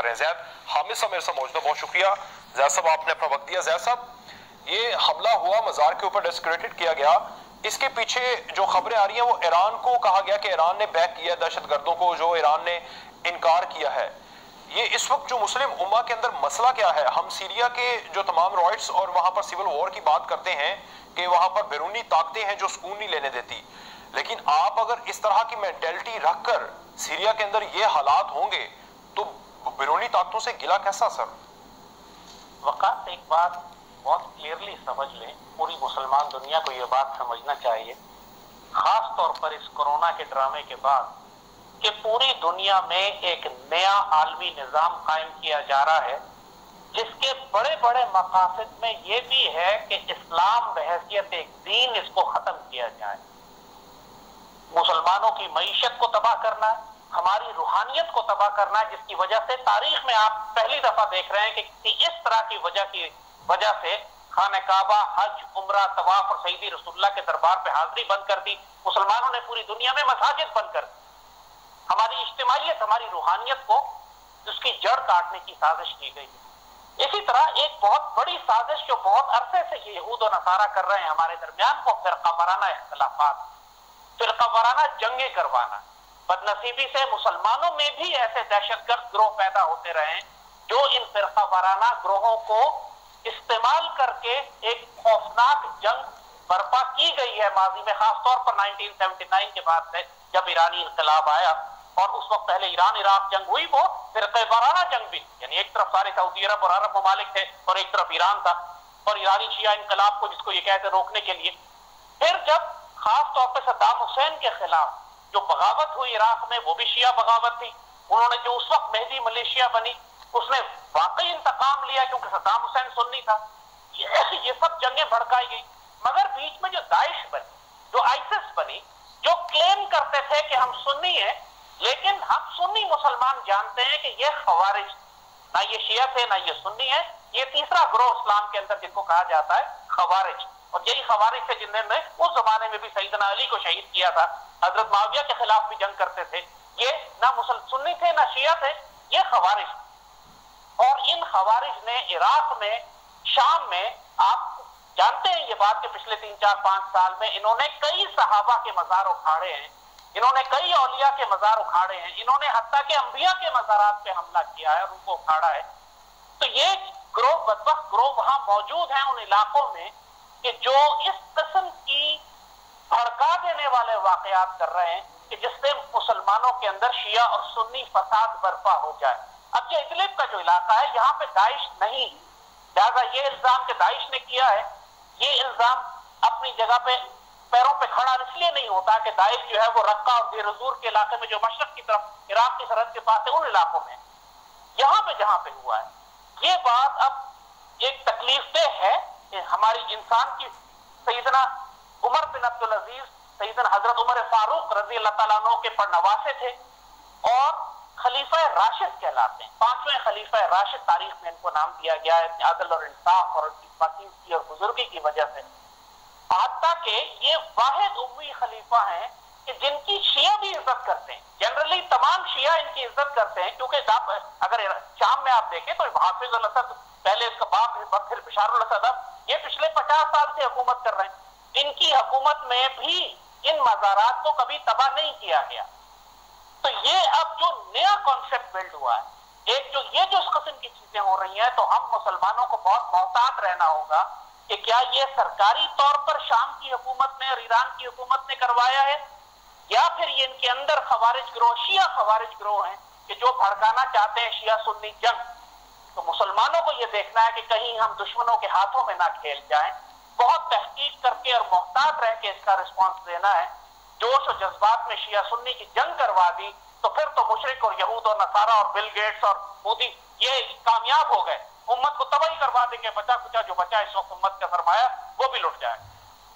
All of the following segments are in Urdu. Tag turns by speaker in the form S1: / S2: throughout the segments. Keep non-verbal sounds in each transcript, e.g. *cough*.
S1: کر رہے ہیں زید. حامد صاحب میرے سے موجود ہے بہت شکریہ۔ زید صاحب، آپ نے اپنا وقت دیا۔ زید صاحب، یہ حملہ ہوا، مزار کے اوپر ڈسکریٹڈ کیا گیا۔ اس کے پیچھے جو خبریں آ رہی ہیں، وہ ایران کو کہا گیا کہ ایران نے بیک کیا دہشت گردوں کو جو ایران نے انکار کیا ہے۔ یہ اس وقت جو مسلم امہ کے اندر مسئلہ کیا ہے، ہم سیریا کے جو تمام رائٹس اور وہاں پر سیول وار کی بات کرتے ہیں کہ وہاں پر بیرونی طاقتیں ہیں جو سکون نہیں لینے دیتی۔ لیکن آپ اگر اس طرح کی مینٹلٹی رکھ کر سیریا کے اندر یہ حالات ہوں گے بیرونی طاقتوں سے گلا کیسا سر؟
S2: وقت ایک بات بہت کلیئرلی سمجھ لیں، پوری مسلمان دنیا کو یہ بات سمجھنا چاہیے۔ خاص طور پر اس کرونا کے ڈرامے کے بعد کہ پوری دنیا میں ایک نیا عالمی نظام قائم کیا جا رہا ہے، جس کے بڑے بڑے مقاصد میں یہ بھی ہے کہ اسلام بحثیت ایک دین اس کو ختم کیا جائے۔ مسلمانوں کی معیشت کو تباہ کرنا ہے ہماری روحانیت کو تباہ کرنا ہے جس کی وجہ سے تاریخ میں آپ پہلی دفعہ دیکھ رہے ہیں کہ کسی اس طرح کی وجہ کی وجہ سے خانہ کعبہ، حج، عمرہ، طواف اور سعیدی رسول اللہ کے دربار پہ حاضری بند کر دی۔ مسلمانوں نے پوری دنیا میں مساجد بند کر دی۔ ہماری اجتماعیت، ہماری روحانیت کو اس کی جڑ کاٹنے کی سازش کی گئی۔ اسی طرح ایک بہت بڑی سازش جو بہت عرصے سے یہود و نصارہ کر رہے ہیں ہمارے درمیان، وہ فرقہ وارانہ اختلافات۔ فرقہ وارانہ جنگیں کروانا۔ بد نصیبی سے مسلمانوں میں بھی ایسے دہشت گرد گروہ پیدا ہوتے رہے ہیں جو ان فرقہ وارانہ گروہوں کو استعمال کر کے ایک خوفناک جنگ برپا کی گئی ہے۔ ماضی میں خاص طور پر 1979 کے بعد سے جب ایرانی انقلاب آیا اور اس وقت پہلے ایران عراق جنگ ہوئی، وہ پھر وارانہ جنگ بھی یعنی ایک طرف سارے سعودی عرب اور عرب ممالک تھے اور ایک طرف ایران تھا اور ایرانی شیعہ انقلاب کو جس کو یہ کہتے روکنے کے لیے۔ پھر جب خاص طور پہ صدام حسین کے خلاف جو بغاوت ہوئی عراق میں، وہ بھی شیعہ بغاوت تھی۔ انہوں نے جو اس وقت مہدی ملیشیا بنی، اس نے واقعی انتقام لیا کیونکہ صدام حسین سننی تھا۔ یہ سب جنگیں بھڑکائی گئی مگر بیچ میں جو داعش بنی، جو آئسس بنی، جو کلیم کرتے تھے کہ ہم سنی ہیں، لیکن ہم سنی مسلمان جانتے ہیں کہ یہ خوارج، نہ یہ شیعہ تھے، نہ یہ سنی ہے یہ تیسرا گروہ اسلام کے اندر جن کو کہا جاتا ہے خوارج۔ اور یہی خوارج تھے جنہیں نے اس زمانے میں بھی سیدنا علی کو شہید کیا تھا۔ حضرت معاویہ کے خلاف بھی جنگ کرتے تھے۔ یہ نہ مسل سنی تھے، نہ شیعہ تھے، یہ خوارج۔ اور ان خوارج نے عراق میں، شام میں، آپ جانتے ہیں یہ بات کہ پچھلے تین، چار، پانچ سال میں انہوں نے کئی صحابہ کے مزار اکھاڑے ہیں۔ انہوں نے کئی اولیاء کے مزار اکھاڑے ہیں۔ انہوں نے حتیٰ کہ انبیاء کے مزارات پہ حملہ کیا ہے اور ان کو اکھاڑا ہے۔ تو یہ گروہ بدبخت گروہ وہاں موجود ہیں ان علاقوں میں کہ جو اس قسم کی بھڑکا دینے والے واقعات کر رہے ہیں کہ جس سے مسلمانوں کے اندر شیعہ اور سنی فساد برپا ہو جائے۔ اب یہ ادلب کا جو علاقہ ہے، یہاں پہ داعش نہیں۔ لہٰذا یہ الزام کہ داعش نے کیا ہے، یہ الزام اپنی جگہ پہ پیروں پہ کھڑا اس لیے نہیں ہوتا کہ داعش جو ہے وہ رقہ اور دیر حضور کے علاقے میں جو مشرق کی طرف، عراق کی سرحد کے پاس ہے، ان علاقوں میں یہاں پہ جہاں پہ ہوا ہے۔ یہ بات اب ایک تکلیف دہ ہے کہ ہماری انسان کی سیدنا عمر بن عبدالعزیز، سیدنا حضرت عمر فاروق رضی اللہ تعالیٰ عنہ کے پڑنواسے تھے اور خلیفہ راشد کہلاتے ہیں۔ پانچویں خلیفہ راشد تاریخ میں ان کو نام دیا گیا ہے۔ عدل اور انصاف اور کی اور بزرگی کی وجہ سے۔ حتیٰ کہ یہ واحد امی خلیفہ ہیں کہ جن کی شیعہ بھی عزت کرتے ہیں جنرلی تمام شیعہ ان کی عزت کرتے ہیں، کیونکہ اگر شام میں آپ دیکھیں تو حافظ الاسد، پہلے اس کا باپ پھر بشار الاسد، اب یہ پچھلے پچاس سال سے حکومت کر رہے ہیں۔ ان کی حکومت میں بھی ان مزارات کو کبھی تباہ نہیں کیا گیا۔ تو یہ اب جو نیا کانسیپٹ بلڈ ہوا ہے، ایک جو یہ جو اس قسم کی چیزیں ہو رہی ہیں، تو ہم مسلمانوں کو بہت محتاط رہنا ہوگا کہ کیا یہ سرکاری طور پر شام کی حکومت نے اور ایران کی حکومت نے کروایا ہے؟ یا پھر یہ ان کے اندر خوارج گروہ، شیعہ خوارج گروہ ہیں کہ جو بھڑکانا چاہتے ہیں شیعہ سنی جنگ۔ تو مسلمانوں کو یہ دیکھنا ہے کہ کہیں ہم دشمنوں کے ہاتھوں میں نہ کھیل جائیں۔ بہت تحقیق کر کے اور محتاط رہ کے اس کا رسپانس دینا ہے۔ جوش و جذبات میں شیعہ سنی کی جنگ کروا دی، تو پھر تو مشرق اور یہود اور نصارہ اور بل گیٹس اور مودی یہ کامیاب ہو گئے۔ امت کو تباہی کروا دیں گے، بچا کچا جو بچا اس وقت امت کا فرمایا وہ بھی لٹ جائے۔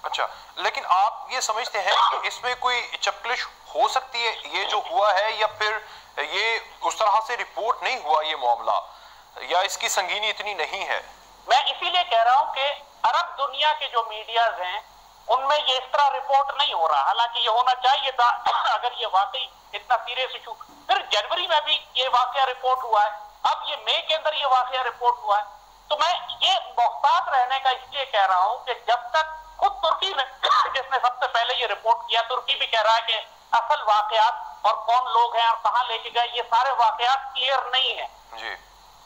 S1: اچھا لیکن آپ یہ سمجھتے ہیں کہ اس میں کوئی چپکلش ہو سکتی ہے؟ یہ جو ہوا ہے یا پھر یہ اس طرح سے رپورٹ نہیں ہوا یہ معاملہ؟ یا اس کی سنگینی اتنی نہیں ہے؟
S2: میں اسی لیے کہہ رہا ہوں کہ عرب دنیا کے جو میڈیاز ہیں، ان میں یہ اس طرح رپورٹ نہیں ہو رہا۔ حالانکہ یہ ہونا چاہیے تھا۔ *coughs* اگر یہ واقعی اتنا سیریس ایشو، پھر جنوری میں بھی یہ واقعہ رپورٹ ہوا ہے۔ اب یہ مئی کے اندر یہ واقعہ رپورٹ ہوا ہے۔ تو میں یہ محتاط رہنے کا اس لیے کہہ رہا ہوں کہ جب تک خود ترکی نے جس نے سب سے پہلے یہ رپورٹ کیا؟ ترکی بھی کہہ رہا ہے کہ اصل واقعات اور کون لوگ ہیں اور کہاں لے کے گئے یہ سارے واقعات کلیئر نہیں ہیں۔
S1: جی۔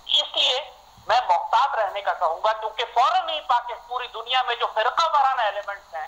S2: اس لیے میں محتاط رہنے کا کہوں گا کیونکہ فوراً ہی پاکستان پوری دنیا میں جو فرقہ وارانہ ایلیمنٹس ہیں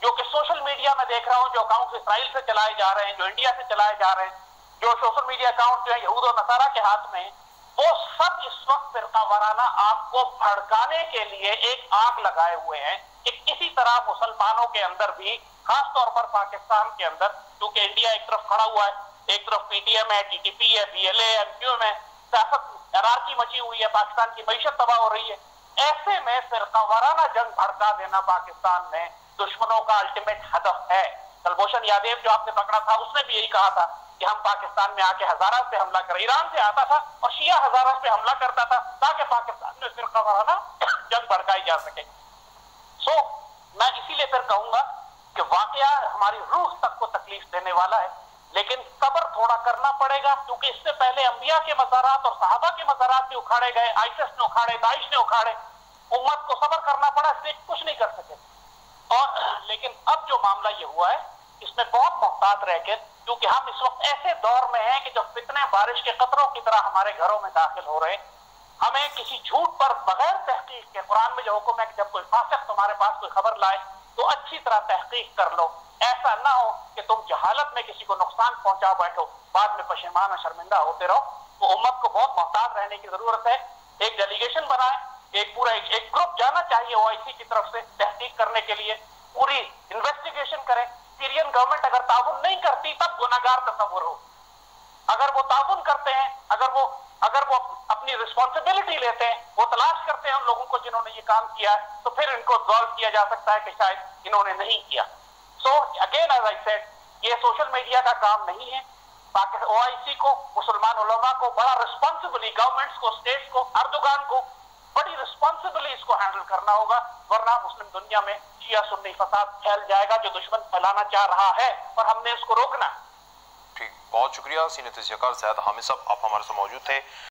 S2: جو کہ سوشل میڈیا میں دیکھ رہا ہوں جو اکاؤنٹ اسرائیل سے چلائے جا رہے ہیں جو انڈیا سے چلائے جا رہے ہیں جو سوشل میڈیا اکاؤنٹ جو ہے یہود و نصارہ کے ہاتھ میں ہیں وہ سب اس وقت فرقہ وارانہ آپ کو بھڑکانے کے لیے ایک آگ لگائے ہوئے ہیں۔ کہ کسی طرح مسلمانوں کے اندر بھی، خاص طور پر پاکستان کے اندر، کیونکہ انڈیا ایک طرف کھڑا ہوا ہے، ایک طرف پی ٹی ایم ہے، ٹی ٹی پی ہے، B L A M Q M ہے، سیاست ارارکی مچی ہوئی ہے، پاکستان کی معیشت تباہ ہو رہی ہے۔ ایسے میں فرقہ وارانہ جنگ بھڑکا دینا پاکستان میں دشمنوں کا الٹیمیٹ ہدف ہے۔ کلبوشن یادیو جو آپ نے پکڑا تھا، اس نے بھی یہی کہا تھا کہ ہم پاکستان میں آ کے ہزارہ پہ حملہ کریں ایران سے آتا تھا اور شیعہ ہزارہ پہ حملہ کرتا تھا تاکہ پاکستان میں فرقہ وارانہ جنگ بھڑکائی جا سکے۔ میں اسی لیے پھر کہوں گا کہ واقعہ ہماری روح تک کو تکلیف دینے والا ہے، لیکن صبر تھوڑا کرنا پڑے گا، کیونکہ اس سے پہلے انبیاء کے مزارات اور صحابہ کے مزارات بھی اکھاڑے گئے آئسس نے اکھاڑے، داعش نے اکھاڑے، امت کو صبر کرنا پڑا، اس لیے کچھ نہیں کر سکے۔ اور لیکن اب جو معاملہ یہ ہوا ہے، اس میں بہت محتاط رہ کے، کیونکہ ہم اس وقت ایسے دور میں ہیں کہ جب فتنے بارش کے قطروں کی طرح ہمارے گھروں میں داخل ہو رہے ہمیں کسی جھوٹ پر بغیر تحقیق کے قرآن میں جو حکم ہے کہ جب کوئی فاسق تمہارے پاس کوئی خبر لائے تو اچھی طرح تحقیق کر لو۔ ایسا نہ ہو کہ تم جہالت میں کسی کو نقصان پہنچا بیٹھو، بعد میں پشیمان اور شرمندہ ہوتے رہو۔ تو امت کو بہت محتاط رہنے کی ضرورت ہے۔ ایک ڈیلیگیشن بنائے، ایک پورا ایک گروپ جانا چاہیے او آئی سی کی طرف سے تحقیق کرنے کے لیے۔ پوری انویسٹیگیشن کریں سیرین گورنمنٹ اگر تعاون نہیں کرتی تب گناگار تصور ہو۔ اگر وہ تعاون کرتے ہیں، اگر وہ اگر وہ اپنی رسپانسبلٹی لیتے ہیں، وہ تلاش کرتے ہیں ان لوگوں کو جنہوں نے یہ کام کیا ہے، تو پھر ان کو زالو کیا جا سکتا ہے کہ شاید انہوں نے نہیں کیا۔ So again as I said یہ سوشل میڈیا کا کام نہیں ہے۔ پاکستان او آئی سی کو، مسلمان علماء کو، بڑا رسپانسبلی گورنمنٹس کو اسٹیٹس کو اردوگان کو بڑی رسپانسبلی اس کو ہینڈل کرنا ہوگا۔ ورنہ مسلم دنیا میں شیعہ سنی فساد پھیل جائے گا جو دشمن پھیلانا چاہ رہا ہے اور ہم نے اس کو روکنا۔
S1: ٹھیک بہت شکریہ۔ سینئر تجزیہ کار زیاد حامد صاحب آپ ہمارے ساتھ موجود تھے۔